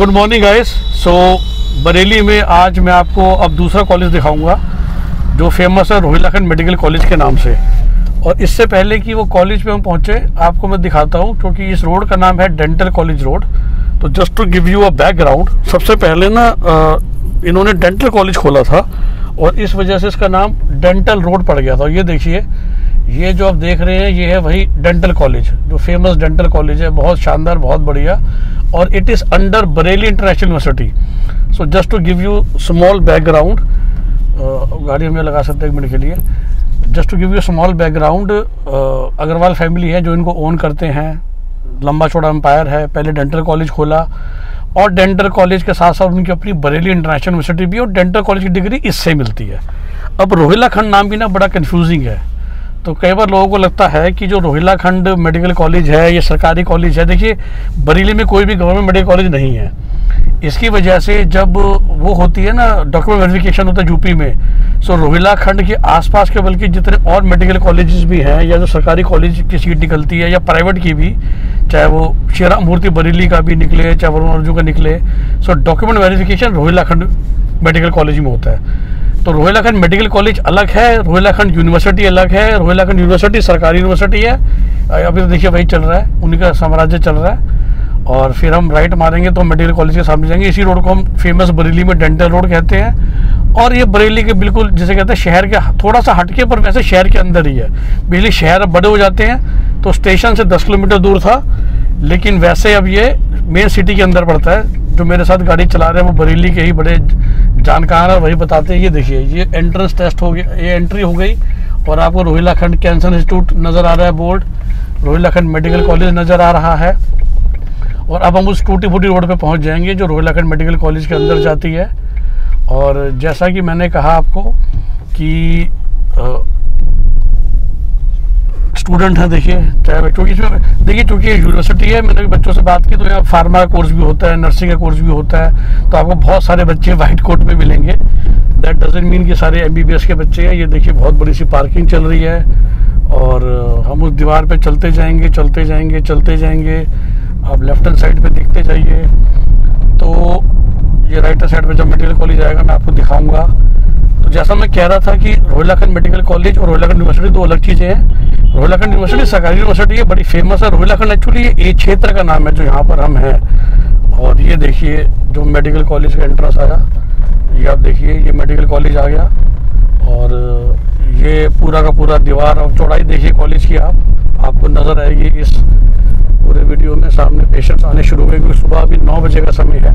Good morning guys so Bareilly में आज मैं आपको अब दूसरा कॉलेज दिखाऊँगा, जो फ़ेमस है रोहिलाखंड मेडिकल कॉलेज के नाम से। और इससे पहले कि वो कॉलेज पे हम पहुँचे, आपको मैं दिखाता हूँ, क्योंकि इस रोड का नाम है डेंटल कॉलेज रोड तो just to give you a background सबसे पहले ना इन्होंने डेंटल कॉलेज खोला था, और इस वजह से इसका नाम डेंटल रोड पड़ गया था। ये देखिए ये जो आप देख रहे हैं, ये है वही डेंटल कॉलेज जो फ़ेमस डेंटल कॉलेज है। बहुत शानदार, बहुत बढ़िया। और it is under Bareilly international university so just to give you small background गाड़ी में लगा सकते हैं एक मिनट के लिए। Just to give you small background Agarwal family है जो इनको ओन करते हैं। लंबा चौड़ा एम्पायर है, पहले डेंटल कॉलेज खोला। और डेंटल कॉलेज के साथ साथ उनकी अपनी बरेली इंटरनेशनल यूनिवर्सिटी भी और डेंटल कॉलेज की डिग्री इससे मिलती है। अब रोहिला खंड नाम भी ना बड़ा कन्फ्यूजिंग है। तो कई बार लोगों को लगता है कि जो रोहिला खंड मेडिकल कॉलेज है ये सरकारी कॉलेज है, देखिए, बरेली में कोई भी गवर्नमेंट मेडिकल कॉलेज नहीं है। इसकी वजह से जब वो होती है ना डॉक्यूमेंट वेरिफिकेशन होता है यूपी में सो रोहिला खंड के आसपास के बल्कि जितने और मेडिकल कॉलेजेस भी हैं, या जो सरकारी कॉलेज की सीट निकलती है, या प्राइवेट की भी, चाहे वो शेरा मूर्ति बरेली का भी निकले, चाहे वरुण अर्जुन का निकले सो डॉक्यूमेंट वेरिफिकेशन रोहिला खंड मेडिकल कॉलेज में होता है। तो रोहिलाखंड मेडिकल कॉलेज अलग है, रोहिलाखंड यूनिवर्सिटी अलग है, रोहिलाखंड यूनिवर्सिटी सरकारी यूनिवर्सिटी है। अभी तो देखिए वही चल रहा है, उन्हीं का साम्राज्य चल रहा है। और फिर हम राइट मारेंगे तो मेडिकल कॉलेज के सामने जाएँगे। इसी रोड को हम फ़ेमस बरेली में डेंटल रोड कहते हैं। और ये बरेली के बिल्कुल, जैसे कहते हैं शहर के, थोड़ा सा हटके, पर वैसे शहर के अंदर ही है। बिजली शहर बड़े हो जाते हैं तो स्टेशन से दस किलोमीटर दूर था। लेकिन वैसे अब ये मेन सिटी के अंदर पड़ता है। जो मेरे साथ गाड़ी चला रहे हैं, वो बरेली के ही बड़े जानकार है वही बताते हैं ये देखिए ये एंट्रेंस टेस्ट हो गया ये एंट्री हो गई और आपको रोहिलाखंड कैंसर इंस्टीट्यूट नज़र आ रहा है बोर्ड रोहिलाखंड मेडिकल कॉलेज नज़र आ रहा है। और अब हम उस टूटी फूटी रोड पे पहुँच जाएँगे जो रोहिलाखंड मेडिकल कॉलेज के अंदर जाती है। और जैसा कि मैंने कहा आपको कि स्टूडेंट हैं, देखिए चाहे क्योंकि इसमें, देखिए ये यूनिवर्सिटी है, मैंने बच्चों से बात की तो यहाँ फार्मा का कोर्स भी होता है नर्सिंग का कोर्स भी होता है तो आपको बहुत सारे बच्चे वाइट कोट में मिलेंगे। दैट डजेंट मीन कि सारे एम के बच्चे हैं, ये देखिए, बहुत बड़ी सी पार्किंग चल रही है, और हम उस दीवार पे चलते जाएँगे चलते जाएँगे चलते जाएँगे, आप लेफ़्ट हैंड साइड पे देखते जाइए तो ये राइट हैंड साइड पे जब मेडिकल कॉलेज आएगा मैं आपको दिखाऊँगा। जैसा मैं कह रहा था कि रोहिलाखंड मेडिकल कॉलेज और रोहिलाखंड यूनिवर्सिटी दो अलग चीज़ें हैं। रोहिलाखंड यूनिवर्सिटी सरकारी यूनिवर्सिटी है, बड़ी फ़ेमस है। रोहिलाखंड एक्चुअली ये क्षेत्र का नाम है जो यहाँ पर हम हैं। और ये देखिए, जो मेडिकल कॉलेज का एंट्रेंस आया, ये आप देखिए, ये मेडिकल कॉलेज आ गया। और ये पूरा का पूरा दीवार और चौड़ाई देखिए कॉलेज की आप। आपको नज़र आएगी इस पूरे वीडियो में सामने पेशेंट्स आने शुरू हुए क्योंकि सुबह अभी नौ बजे का समय है।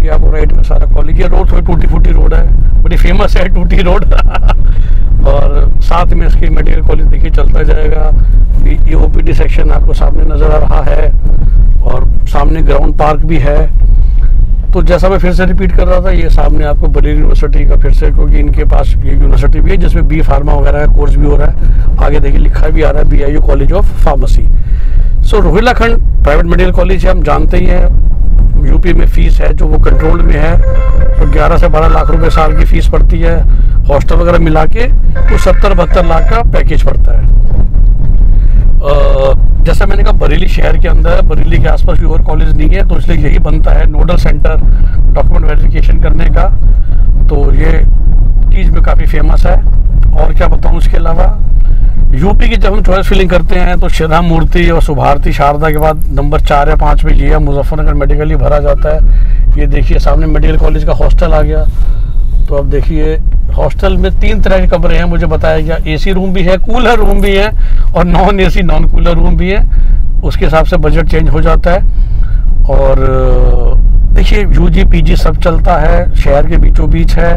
ये आपको राइट में सारा कॉलेज, ये रोड थोड़ी टूटी फूटी रोड है, बड़ी फ़ेमस है टूटी रोड। और साथ में इसकी मेडिकल कॉलेज देखिए, चलता जाएगा। ये ओपीडी सेक्शन आपको सामने नज़र आ रहा है, और सामने ग्राउंड पार्क भी है। तो जैसा मैं फिर से रिपीट कर रहा था, ये सामने आपको बरेली यूनिवर्सिटी का फिर से, क्योंकि इनके पास ये यूनिवर्सिटी भी है, जिसमें बी फार्मा वगैरह का कोर्स भी हो रहा है। आगे देखिए, लिखा भी आ रहा है B I college of pharmacy so Rohilakhand private medical college है, हम जानते ही हैं। यूपी में फ़ीस है, जो वो कंट्रोल में है तो 11 से 12 लाख रुपए साल की फ़ीस पड़ती है। हॉस्टल वगैरह मिला के तो सत्तर, बहत्तर लाख का पैकेज पड़ता है। जैसा मैंने कहा, बरेली शहर के अंदर, बरेली के आसपास भी और कॉलेज नहीं है तो इसलिए यही बनता है नोडल सेंटर डॉक्यूमेंट वेरिफिकेशन करने का। तो ये चीज़ में काफ़ी फ़ेमस है। और क्या बताऊँ उसके अलावा? यूपी की जब हम चॉइस फिलिंग करते हैं तो श्रीराम मूर्ति और सुभारती शारदा के बाद नंबर चार या पाँच में ये मुजफ्फरनगर मेडिकल ही भरा जाता है। ये देखिए, सामने मेडिकल कॉलेज का हॉस्टल आ गया। तो अब देखिए हॉस्टल में तीन तरह के कमरे हैं, मुझे बताया गया। एसी रूम भी है कूलर रूम भी है, और non AC non cooler room भी है। उसके हिसाब से बजट चेंज हो जाता है। और, देखिए यूजी पीजी सब चलता है, शहर के बीचों बीच है।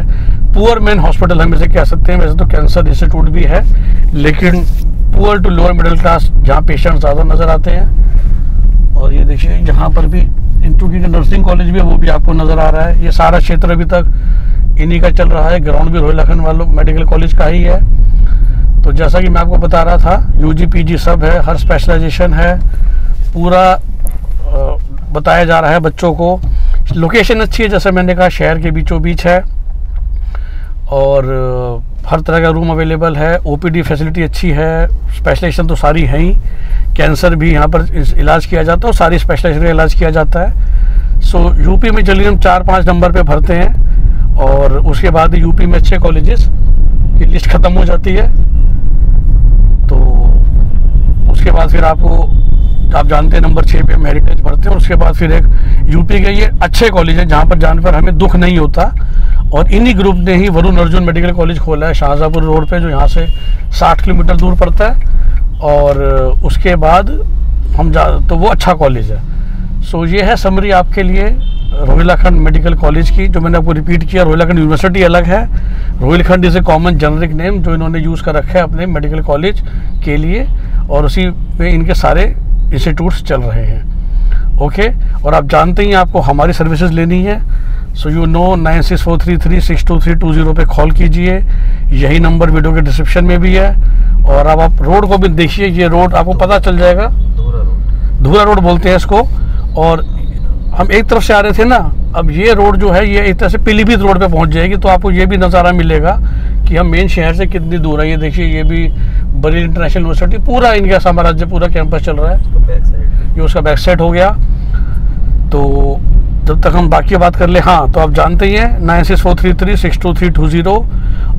पुअर मैन हॉस्पिटल हम इसे कह सकते हैं। वैसे तो कैंसर इंस्टीट्यूट भी है, लेकिन poor to lower middle class जहाँ पेशेंट ज़्यादा नज़र आते हैं। और ये देखिए यहाँ पर भी इंस्टीट्यूट का नर्सिंग कॉलेज भी है, वो भी आपको नज़र आ रहा है। ये सारा क्षेत्र अभी तक इन्हीं का चल रहा है। ग्राउंड भी रोहिलाखंड वालों मेडिकल कॉलेज का ही है। तो जैसा कि मैं आपको बता रहा था यूजी पीजी सब है, हर स्पेशलाइजेशन है। पूरा बताया जा रहा है बच्चों को। लोकेशन अच्छी है, जैसे मैंने कहा, शहर के बीचों बीच है। और हर तरह का रूम अवेलेबल है ओपीडी फैसिलिटी अच्छी है स्पेशलाइजेशन तो सारी हैं ही। कैंसर भी यहाँ पर इलाज किया जाता है और सारी स्पेशलाइजेशन का इलाज किया जाता है। सो यूपी में जल्दी हम चार पाँच नंबर पे भरते हैं और उसके बाद यूपी में अच्छे कॉलेजेस की लिस्ट ख़त्म हो जाती है। तो उसके बाद फिर आपको, आप जानते हैं नंबर छः पे हम हेरिटेज भरते हैं उसके बाद फिर एक यूपी के ये अच्छे कॉलेज हैं जहाँ पर जाने पर हमें दुख नहीं होता। और इन्हीं ग्रुप ने ही वरुण अर्जुन मेडिकल कॉलेज खोला है, शाहजहाँपुर रोड पे, जो यहाँ से 60 किलोमीटर दूर पड़ता है। और उसके बाद हम जा तो वो अच्छा कॉलेज है। सो ये है समरी आपके लिए रोहिलाखंड मेडिकल कॉलेज की, जो मैंने आपको रिपीट किया, रोहिलाखंड यूनिवर्सिटी अलग है। Rohilkhand is a common generic name जो इन्होंने यूज़ कर रखा है अपने मेडिकल कॉलेज के लिए। और उसी में इनके सारे इंस्टीट्यूट्स चल रहे हैं। ओके और आप जानते ही आपको हमारी सर्विसेज़ लेनी है। So you know nine six four three three six two three two zero पे कॉल कीजिए। यही नंबर वीडियो के डिस्क्रिप्शन में भी है। और अब आप रोड को भी देखिए ये रोड आपको पता चल जाएगा। धूरा रोड बोलते हैं इसको। और हम एक तरफ़ से आ रहे थे ना अब ये रोड जो है ये एक तरह से पीलीभीत रोड पे पहुँच जाएगी तो आपको ये भी नज़ारा मिलेगा कि हम मेन शहर से कितनी दूर है। ये देखिए ये भी बड़ी इंटरनेशनल यूनिवर्सिटी पूरा इनका साम्राज्य पूरा कैंपस चल रहा है। ये उसका बैक साइड हो गया। तो जब तक हम बाकी बात कर ले हाँ तो आप जानते ही हैं nine six four three three six two three two zero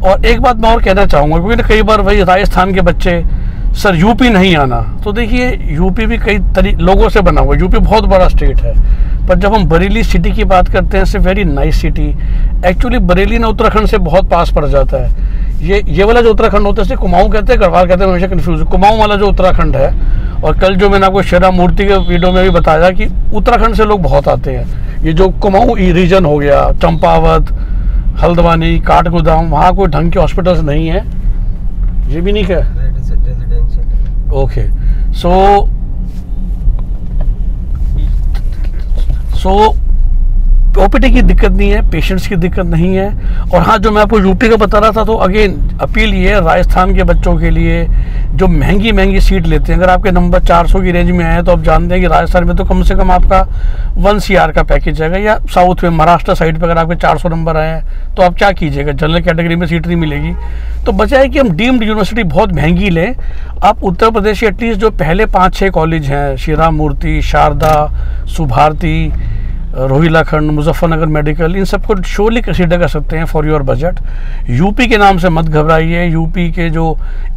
और एक बात मैं और कहना चाहूँगा, क्योंकि कई बार वही राजस्थान के बच्चे, सर, यूपी नहीं आना तो देखिए, यूपी भी कई तरी, लोगों से बना हुआ, यूपी बहुत बड़ा स्टेट है, पर जब हम बरेली सिटी की बात करते हैं very nice city actually Bareilly ना उत्तराखंड से बहुत पास पड़ जाता है, ये ये वाला जो उत्तराखंड होता है कुमाऊं कहते हैं, गढ़वाल कहते हैं हमेशा कन्फ्यूज़ कुमाऊं वाला जो उत्तराखंड है, और कल जो मैंने आपको शेरा मूर्ति के वीडियो में भी बताया कि उत्तराखंड से लोग बहुत आते हैं ये जो कुमाऊ रीजन हो गया, चंपावत, हल्द्वानी, काठगोदाम, वहाँ कोई ढंग के हॉस्पिटल्स नहीं है। ये भी नहीं क्या? ओके सो सो ओपीडी की दिक्कत नहीं है, पेशेंट्स की दिक्कत नहीं है। और हाँ जो मैं आपको यूपी का बता रहा था तो अगेन, अपील ये है राजस्थान के बच्चों के लिए, जो महँगी महँगी सीट लेते हैं। अगर आपके नंबर 400 की रेंज में आए तो आप जानते हैं कि राजस्थान में तो कम से कम आपका वन सीआर का पैकेज जाएगा या साउथ में, महाराष्ट्र साइड पर अगर आपके चार सौ नंबर आए तो आप क्या कीजिएगा? जनरल कैटेगरी में सीट नहीं मिलेगी। तो बचाए कि हम डीम्ड यूनिवर्सिटी बहुत महँगी लें। आप उत्तर प्रदेश के एटलीस्ट जो पहले पाँच छः कॉलेज हैं श्री मूर्ति शारदा, सुभारती रोहिलाखंड मुजफ्फरनगर मेडिकल, इन सबको शोरली कंसिडर कर सकते हैं फॉर योर बजट यूपी के नाम से मत घबराइए यूपी के जो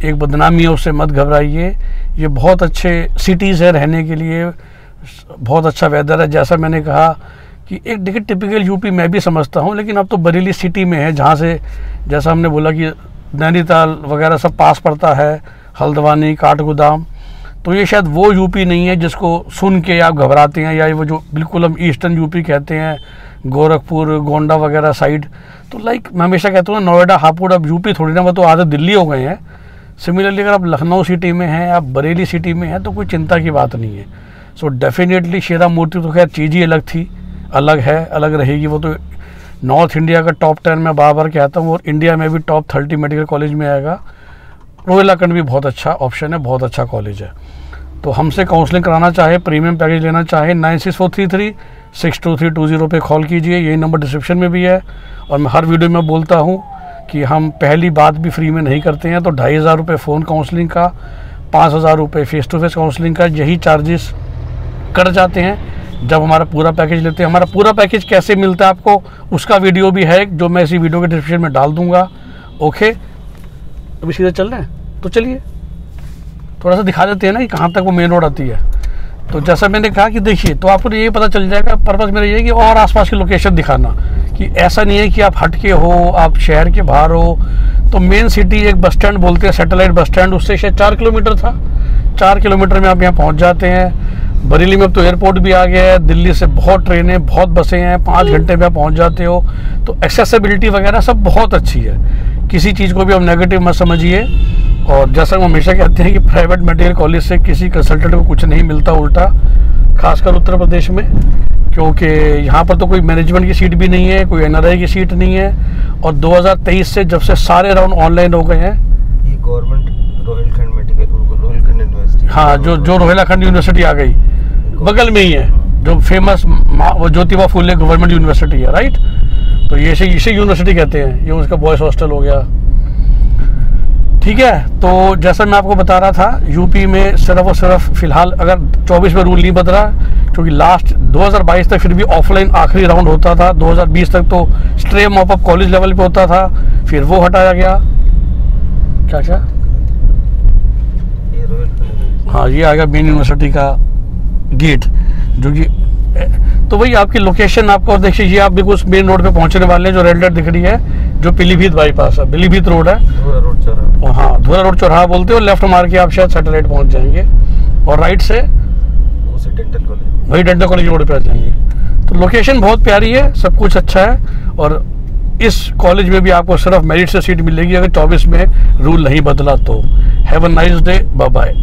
एक बदनामी है उससे मत घबराइए। ये बहुत अच्छे सिटीज़ है रहने के लिए, बहुत अच्छा वेदर है। जैसा मैंने कहा कि एक देखिए टिपिकल यूपी मैं भी समझता हूँ, लेकिन अब तो बरेली सिटी में है, जहाँ से जैसा हमने बोला कि नैनीताल वगैरह सब पास पड़ता है, हल्द्वानी, काठगोदाम। तो ये शायद वो यूपी नहीं है जिसको सुन के आप घबराते हैं या वो जो बिल्कुल हम ईस्टर्न यूपी कहते हैं, गोरखपुर, गोंडा वगैरह साइड तो लाइक मैं हमेशा कहता हूँ नोएडा, हापुड़, अब यूपी थोड़ी ना, वो तो आधे दिल्ली हो गए हैं। सिमिलरली अगर आप लखनऊ सिटी में हैं, आप बरेली सिटी में हैं तो कोई चिंता की बात नहीं है। सो डेफिनेटली शेरा मूर्ति तो खैर चीज़ ही अलग थी, अलग है, अलग रहेगी, वो तो नॉर्थ इंडिया का टॉप टेन में बार बार कहता हूँ, और इंडिया में भी टॉप थर्टी मेडिकल कॉलेज में आएगा। रोहिलाखंड भी बहुत अच्छा ऑप्शन है, बहुत अच्छा कॉलेज है। तो हमसे काउंसलिंग कराना चाहे प्रीमियम पैकेज लेना चाहे nine six four three three six two three two zero पर कॉल कीजिए, यही नंबर डिस्क्रिप्शन में भी है। और मैं हर वीडियो में बोलता हूँ कि हम पहली बात भी फ्री में नहीं करते हैं तो ढाई हज़ार रुपये फ़ोन काउंसलिंग का, पाँच हज़ार रुपये फ़ेस टू फेस काउंसलिंग का, यही चार्जेस कट जाते हैं। जब हमारा पूरा पैकेज लेते हैं, हमारा पूरा पैकेज कैसे मिलता है आपको, उसका वीडियो भी है जो मैं इसी वीडियो के डिस्क्रिप्शन में डाल दूँगा। ओके अभी सीधे चल रहे हैं? तो चलिए। थोड़ा सा दिखा देते हैं ना कि कहाँ तक वो मेन रोड आती है। तो जैसा मैंने कहा कि देखिए तो आपको ये पता चल जाएगा पर्पज़ मेरा ये है कि और आसपास की लोकेशन दिखाना कि ऐसा नहीं है कि आप हट के हो आप शहर के बाहर हो। तो मेन सिटी एक बस स्टैंड बोलते हैं सैटेलाइट बस स्टैंड उससे शायद चार किलोमीटर था। चार किलोमीटर में आप यहाँ पहुँच जाते हैं। बरेली में अब तो एयरपोर्ट भी आ गया है दिल्ली से बहुत ट्रेनें बहुत बसें हैं पाँच घंटे में आप पहुँच जाते हो। तो एक्सेसिबिलिटी वगैरह सब बहुत अच्छी है। किसी चीज़ को भी आप नेगेटिव मत समझिए। और जैसा हम हमेशा कहते हैं कि प्राइवेट मेडिकल कॉलेज से किसी कंसल्टेंट को कुछ नहीं मिलता उल्टा खासकर उत्तर प्रदेश में क्योंकि यहाँ पर तो कोई मैनेजमेंट की सीट भी नहीं है कोई एनआरआई की सीट नहीं है और 2023 से जब से सारे राउंड ऑनलाइन हो गए हैं ये government Rohilkhand medical Rohilkhand university हाँ जो जो रोहिलाखंड यूनिवर्सिटी आ गई बगल में ही है जो फ़ेमस वो ज्योतिबा फूले गवर्नमेंट यूनिवर्सिटी है राइट तो ये इसे इसे यूनिवर्सिटी कहते हैं ये उसका बॉयज़ हॉस्टल हो गया। ठीक है तो जैसा मैं आपको बता रहा था यूपी में सिर्फ़ और सिर्फ़ फ़िलहाल अगर 24 में रूल नहीं बदला, क्योंकि लास्ट 2022 तक फिर भी ऑफलाइन आखिरी राउंड होता था 2020 तक तो स्ट्रे मॉप अप कॉलेज लेवल पे होता था, फिर वो हटाया गया। क्या क्या? हाँ ये आ गया मेन यूनिवर्सिटी का गेट जो कि तो वही आपकी लोकेशन आपको देखिए, ये आप बिल्कुल मेन रोड पे पहुँचने वाले हैं, जो रेड लाइट दिख रही है, जो पीलीभीत बाईपास है पीलीभीत रोड है। रोड चौराहा धूरा हाँ धुरा रोड चौराहा बोलते हो लेफ़्ट मार के आप शायद सैटेलाइट पहुँच जाएँगे। और राइट से डेंटल कॉलेज वही डेंटल कॉलेज रोड पे आ जाएँगे। तो लोकेशन बहुत प्यारी है सब कुछ अच्छा है और इस कॉलेज में भी आपको सिर्फ़ मेरिट से सीट मिलेगी अगर 24 में रूल नहीं बदला तो। Have a nice day bye bye